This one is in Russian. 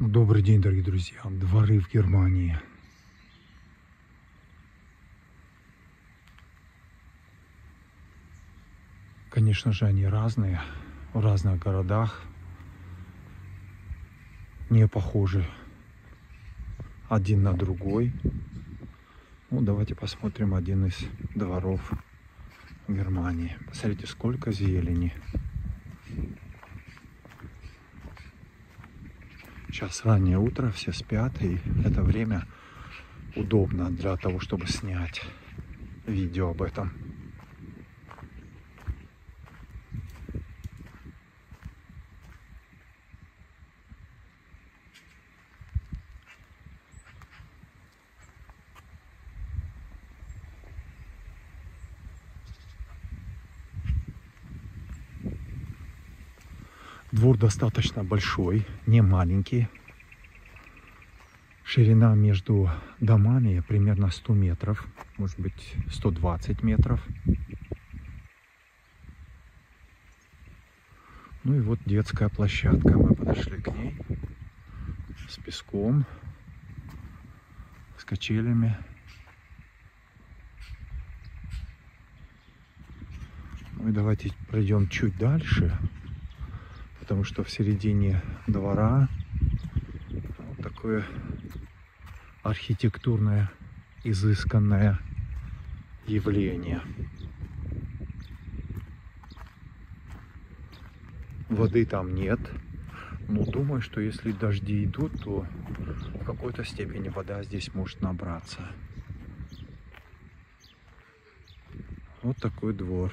Добрый день, дорогие друзья. Дворы в Германии. Конечно же, они разные в разных городах. Не похожи один на другой. Ну, давайте посмотрим один из дворов Германии. Посмотрите, сколько зелени. Сейчас раннее утро, все спят, и это время удобно для того, чтобы снять видео об этом. Двор достаточно большой, не маленький. Ширина между домами примерно 100 метров, может быть 120 метров. Ну и вот детская площадка. Мы подошли к ней с песком, с качелями. Ну и давайте пройдем чуть дальше потому что в середине двора вот такое архитектурное изысканное явление. Воды там нет, но думаю, что если дожди идут, то в какой-то степени вода здесь может набраться. Вот такой двор.